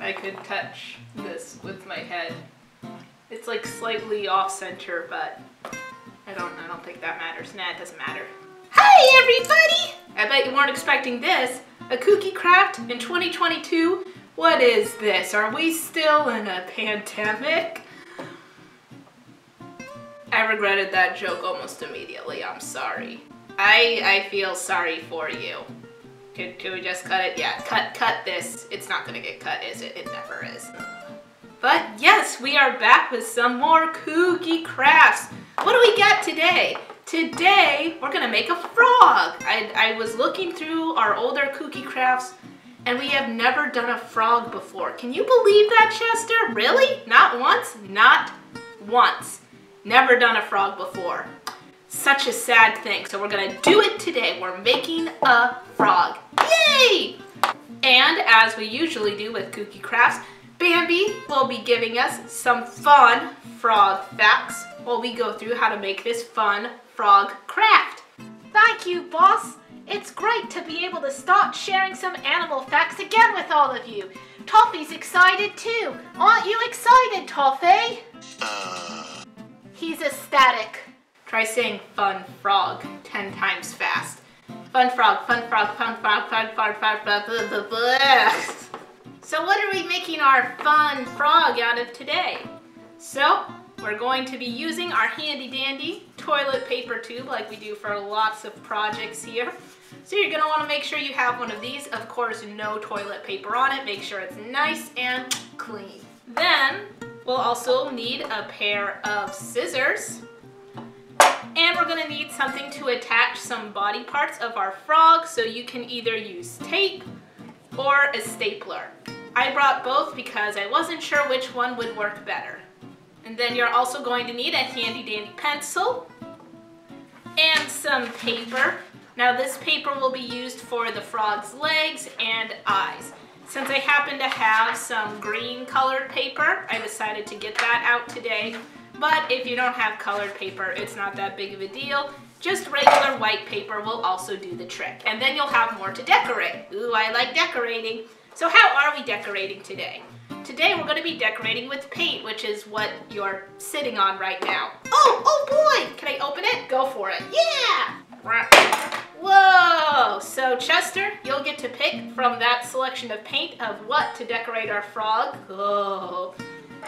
I could touch this with my head. It's like slightly off center, but I don't I don't think that matters. Nah, it doesn't matter. Hi everybody! I bet you weren't expecting this. A Kooky Kraft in 2022? What is this? Are we still in a pandemic? I regretted that joke almost immediately. I'm sorry. I I feel sorry for you. Can, can we just cut it? Yeah, cut cut this. It's not gonna get cut, is it? It never is. But yes, we are back with some more kooky crafts. What do we got today? Today, we're gonna make a frog. I, I was looking through our older kooky crafts and we have never done a frog before. Can you believe that, Chester? Really? Not once? Not once. Never done a frog before. Such a sad thing. So we're gonna do it today. We're making a frog. Yay! And as we usually do with Kooky Krafts, Bambi will be giving us some fun frog facts while we go through how to make this fun frog craft. Thank you, boss. It's great to be able to start sharing some animal facts again with all of you. Toffee's excited too. Aren't you excited, Toffee? Uh. He's ecstatic. Try saying fun frog 10 times fast. Fun frog, fun frog, fun frog, fun frog, fun frog, blah, blah. So what are we making our fun frog out of today? So we're going to be using our handy dandy toilet paper tube like we do for lots of projects here. So you're gonna wanna make sure you have one of these. Of course, no toilet paper on it. Make sure it's nice and clean. Then we'll also need a pair of scissors. And we're gonna need something to attach some body parts of our frog. So you can either use tape or a stapler. I brought both because I wasn't sure which one would work better. And then you're also going to need a handy dandy pencil and some paper. Now this paper will be used for the frog's legs and eyes. Since I happen to have some green colored paper, I decided to get that out today. But if you don't have colored paper, it's not that big of a deal. Just regular white paper will also do the trick. And then you'll have more to decorate. Ooh, I like decorating. So how are we decorating today? Today we're going to be decorating with paint, which is what you're sitting on right now. Oh, oh boy! Can I open it? Go for it. Yeah! Whoa! So Chester, you'll get to pick from that selection of paint of what to decorate our frog. Oh.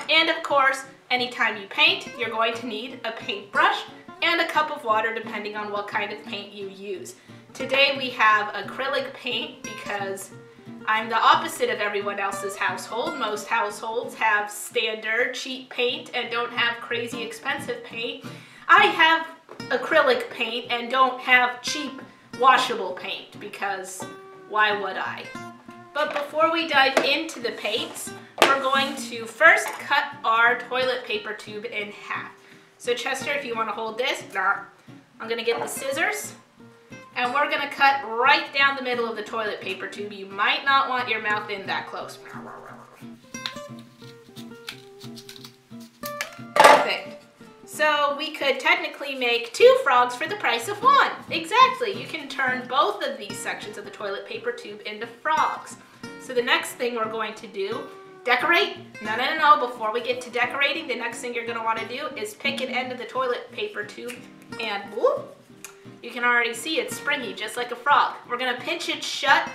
And of course, anytime you paint, you're going to need a paintbrush and a cup of water depending on what kind of paint you use. Today we have acrylic paint because I'm the opposite of everyone else's household. Most households have standard cheap paint and don't have crazy expensive paint. I have acrylic paint and don't have cheap washable paint because why would I? But before we dive into the paints, we're going to first cut our toilet paper tube in half. So Chester, if you want to hold this, I'm going to get the scissors and we're going to cut right down the middle of the toilet paper tube. You might not want your mouth in that close. Perfect. So we could technically make two frogs for the price of one. Exactly. You can turn both of these sections of the toilet paper tube into frogs. So the next thing we're going to do, decorate? No, no, no, no. Before we get to decorating, the next thing you're going to want to do is pick an end of the toilet paper tube and whoop, you can already see it's springy, just like a frog. We're gonna pinch it shut,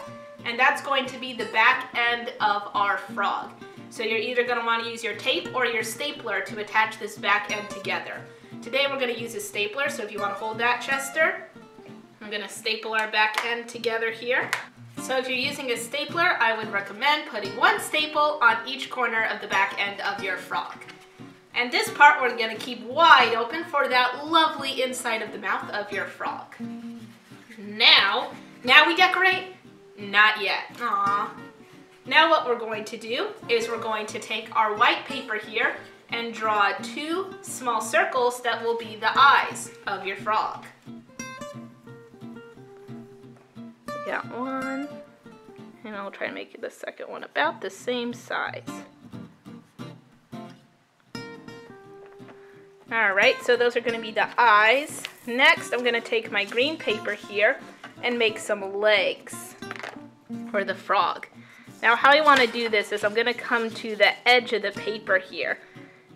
and that's going to be the back end of our frog. So you're either gonna wanna use your tape or your stapler to attach this back end together. Today we're gonna use a stapler, so if you wanna hold that, Chester, I'm gonna staple our back end together here. So if you're using a stapler, I would recommend putting one staple on each corner of the back end of your frog. And this part we're gonna keep wide open for that lovely inside of the mouth of your frog. Now, now we decorate? Not yet. Aww. Now what we're going to do is we're going to take our white paper here and draw two small circles that will be the eyes of your frog. Got one, and I'll try to make the second one about the same size. Alright, so those are going to be the eyes. Next, I'm going to take my green paper here and make some legs for the frog. Now how I want to do this is I'm going to come to the edge of the paper here.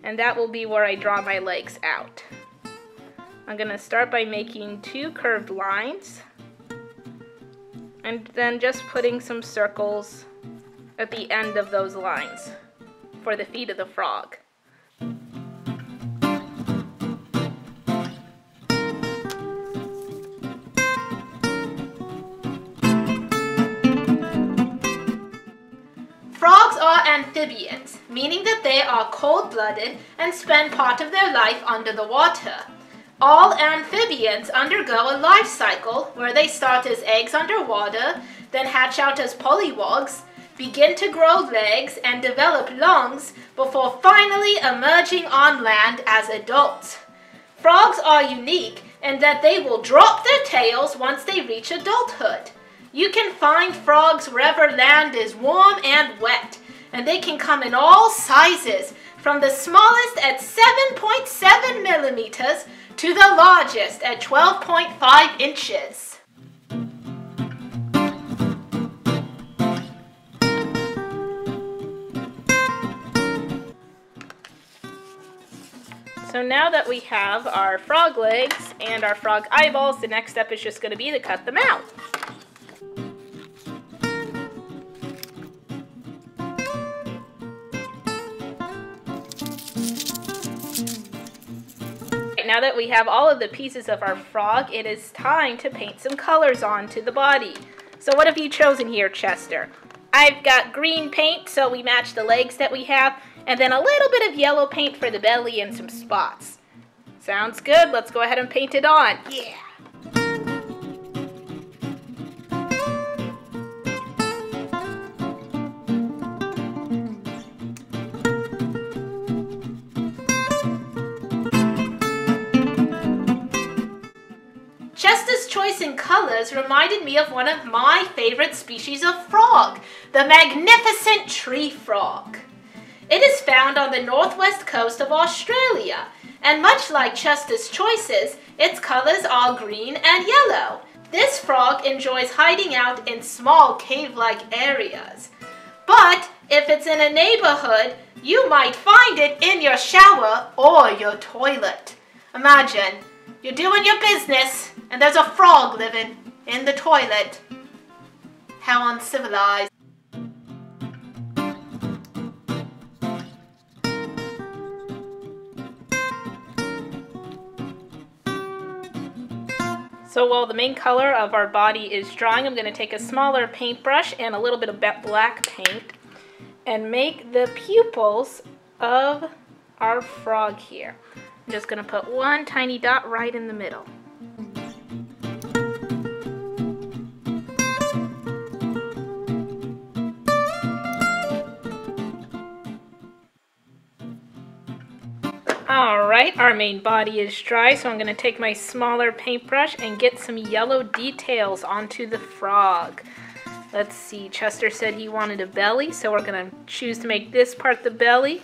And that will be where I draw my legs out. I'm going to start by making two curved lines. And then just putting some circles at the end of those lines for the feet of the frog. Frogs are amphibians, meaning that they are cold-blooded and spend part of their life under the water. All amphibians undergo a life cycle where they start as eggs underwater, then hatch out as polywogs, begin to grow legs and develop lungs before finally emerging on land as adults. Frogs are unique in that they will drop their tails once they reach adulthood. You can find frogs wherever land is warm and wet, and they can come in all sizes, from the smallest at 7.7 millimeters to the largest at 12.5 inches. So now that we have our frog legs and our frog eyeballs, the next step is just going to be to cut them out. Now that we have all of the pieces of our frog, it is time to paint some colors onto the body. So what have you chosen here, Chester? I've got green paint, so we match the legs that we have, and then a little bit of yellow paint for the belly and some spots. Sounds good. Let's go ahead and paint it on. Yeah. Choice colors reminded me of one of my favorite species of frog, the magnificent tree frog. It is found on the northwest coast of Australia, and much like Chester's choices, its colors are green and yellow. This frog enjoys hiding out in small cave-like areas. But if it's in a neighborhood, you might find it in your shower or your toilet. Imagine, you're doing your business, and there's a frog living in the toilet. How uncivilized. So while the main color of our body is drying, I'm going to take a smaller paintbrush and a little bit of black paint and make the pupils of our frog here. I'm just to put one tiny dot right in the middle. Alright, our main body is dry, so I'm going to take my smaller paintbrush and get some yellow details onto the frog. Let's see, Chester said he wanted a belly, so we're going to choose to make this part the belly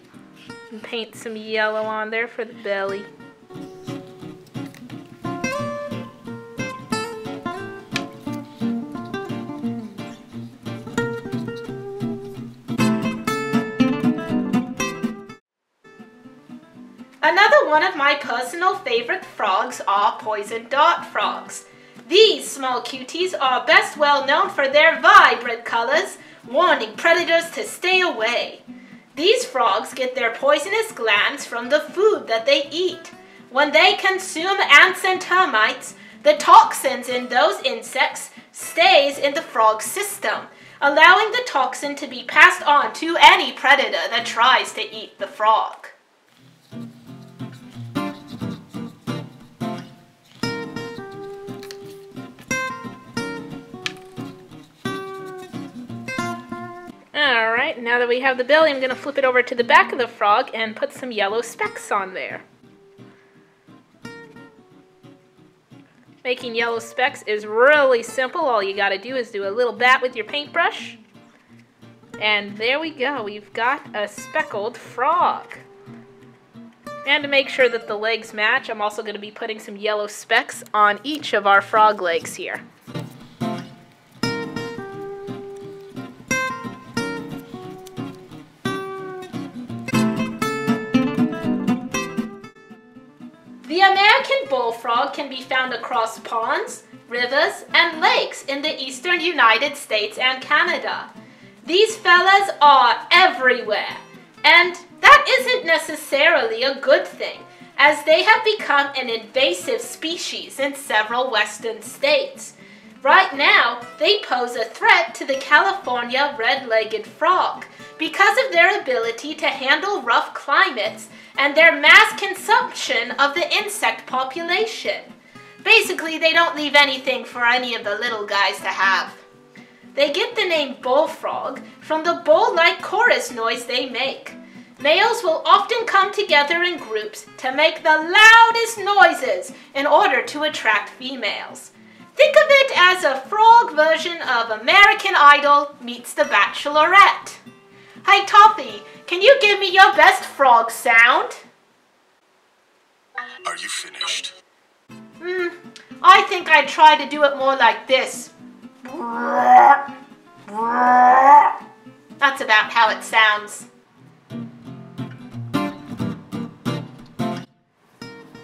and paint some yellow on there for the belly. Another one of my personal favorite frogs are poison dart frogs. These small cuties are best well known for their vibrant colors, warning predators to stay away. These frogs get their poisonous glands from the food that they eat. When they consume ants and termites, the toxins in those insects stays in the frog's system, allowing the toxin to be passed on to any predator that tries to eat the frog. Alright, now that we have the belly, I'm going to flip it over to the back of the frog and put some yellow specks on there. Making yellow specks is really simple. All you got to do is do a little bat with your paintbrush. And there we go. We've got a speckled frog. And to make sure that the legs match, I'm also going to be putting some yellow specks on each of our frog legs here. American bullfrog can be found across ponds, rivers, and lakes in the eastern United States and Canada. These fellas are everywhere, and that isn't necessarily a good thing, as they have become an invasive species in several western states. Right now, they pose a threat to the California red-legged frog because of their ability to handle rough climates and their mass consumption of the insect population. Basically, they don't leave anything for any of the little guys to have. They get the name bullfrog from the bull-like chorus noise they make. Males will often come together in groups to make the loudest noises in order to attract females. Think of it as a frog version of American Idol meets The Bachelorette. Hey Toffee, can you give me your best frog sound? Are you finished? Hmm, I think I'd try to do it more like this. That's about how it sounds.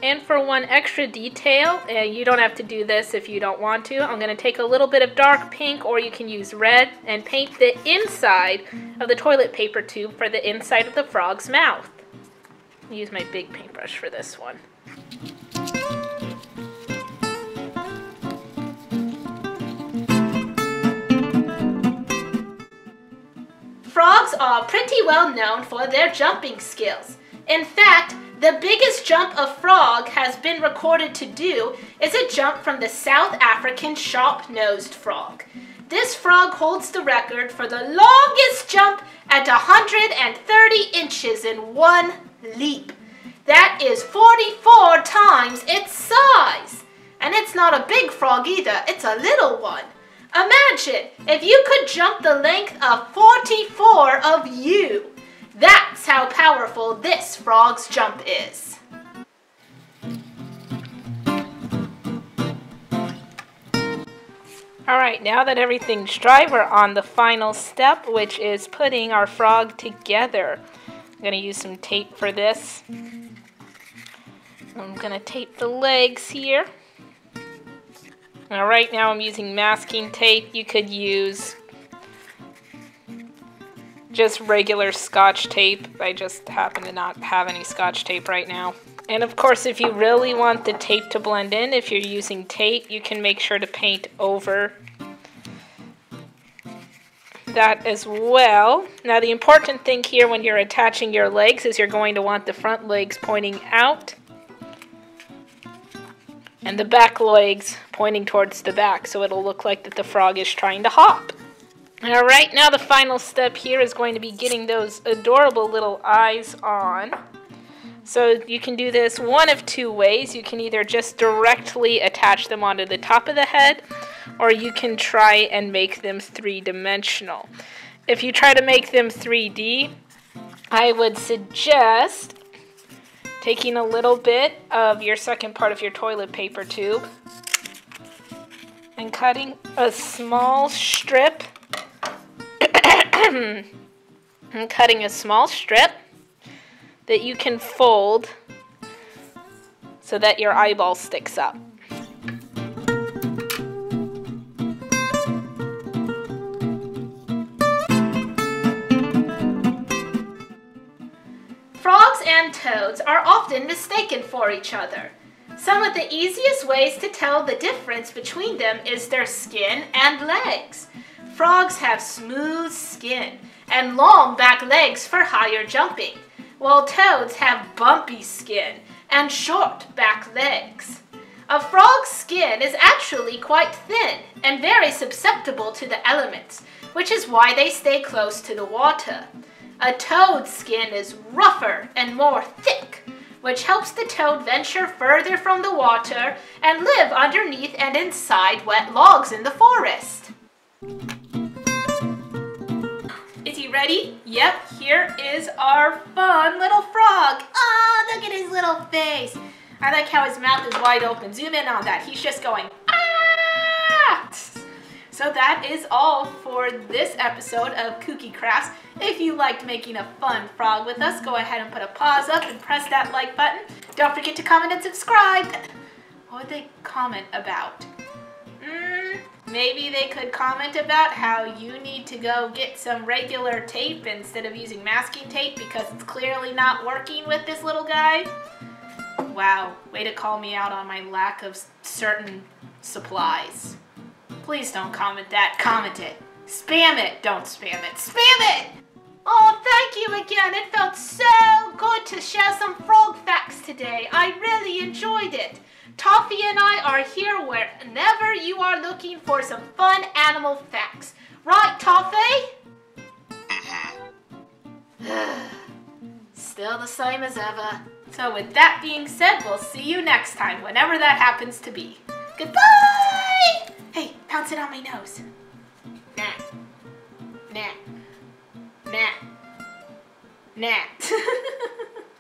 And for one extra detail, uh, you don't have to do this if you don't want to, I'm going to take a little bit of dark pink or you can use red and paint the inside of the toilet paper tube for the inside of the frog's mouth. Use my big paintbrush for this one. Frogs are pretty well known for their jumping skills. In fact, the biggest jump a frog has been recorded to do is a jump from the South African sharp-nosed frog. This frog holds the record for the longest jump at 130 inches in one leap. That is 44 times its size. And it's not a big frog either, it's a little one. Imagine if you could jump the length of 44 of you. That's how powerful this frog's jump is. Alright, now that everything's dry, we're on the final step, which is putting our frog together. I'm going to use some tape for this. I'm going to tape the legs here. Now right now I'm using masking tape. You could use just regular scotch tape. I just happen to not have any scotch tape right now. And of course, if you really want the tape to blend in, if you're using tape, you can make sure to paint over that as well. Now the important thing here when you're attaching your legs is you're going to want the front legs pointing out and the back legs pointing towards the back so it'll look like that the frog is trying to hop. All right, now the final step here is going to be getting those adorable little eyes on. So you can do this one of two ways. You can either just directly attach them onto the top of the head, or you can try and make them three-dimensional. If you try to make them 3D, I would suggest taking a little bit of your second part of your toilet paper tube and cutting a small strip I'm cutting a small strip that you can fold so that your eyeball sticks up. Frogs and toads are often mistaken for each other. Some of the easiest ways to tell the difference between them is their skin and legs. Frogs have smooth skin and long back legs for higher jumping, while toads have bumpy skin and short back legs. A frog's skin is actually quite thin and very susceptible to the elements, which is why they stay close to the water. A toad's skin is rougher and more thick, which helps the toad venture further from the water and live underneath and inside wet logs in the forest. Ready? Yep, here is our fun little frog. Oh, look at his little face. I like how his mouth is wide open. Zoom in on that. He's just going, ah! So that is all for this episode of Kooky Krafts. If you liked making a fun frog with us, go ahead and put a pause up and press that like button. Don't forget to comment and subscribe. What would they comment about? Maybe they could comment about how you need to go get some regular tape instead of using masking tape because it's clearly not working with this little guy. Wow, way to call me out on my lack of certain supplies. Please don't comment that, comment it. Spam it, don't spam it, spam it! Oh, thank you again. It felt so good to share some frog facts today. I really enjoyed it. Toffee and I are here whenever you are looking for some fun animal facts. Right, Toffee? Still the same as ever. So with that being said, we'll see you next time, whenever that happens to be. Goodbye! Hey, pounce it on my nose. Nah. Nah. Nah. Nah.